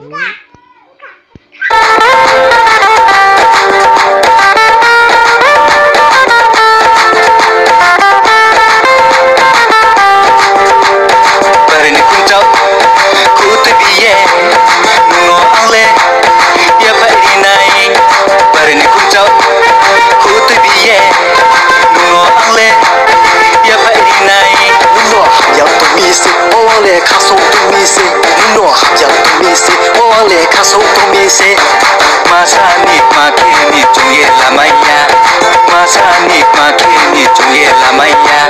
你看 o wang le ka so tu mi se masa Mà makini tuye lamaya masa ni makini tuye lamaya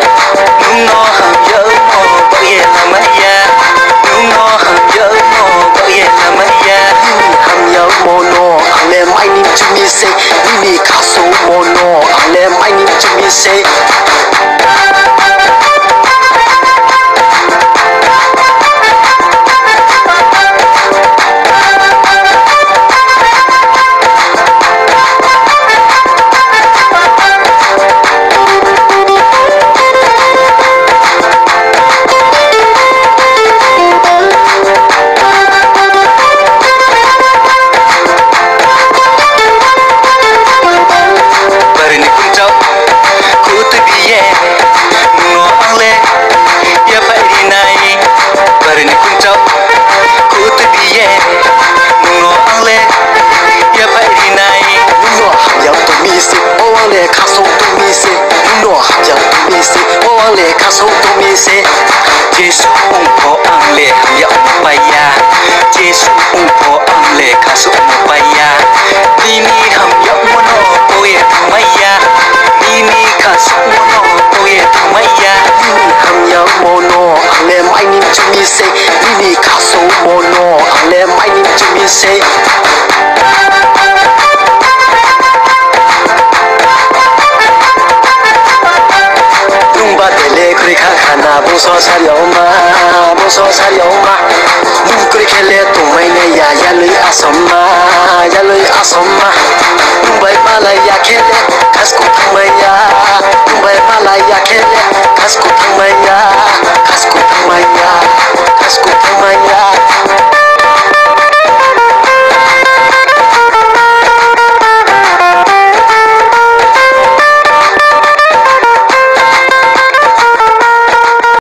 nungo ham yo mo boye lamaya nungo ham yo mo boye lamaya ni hamyang mo no ang le mai nim tu mi se ni ni ka so wang so tu mi se Jesu ung po ang le ya ung Jesu ung po ang le kasu ung paya Nini ham ya mono po ye maya Nini kasu mono po ye maya. Ham hamyang mo no ang le mai nim tu mi se ni ni ka so mo no ang le mai nim tu mi se बसारी हौमा बसारी हौमा मुकुर खेले तुमैले या यालै आसम्मा यालै आसम्मा मुम्बई पाला या खेले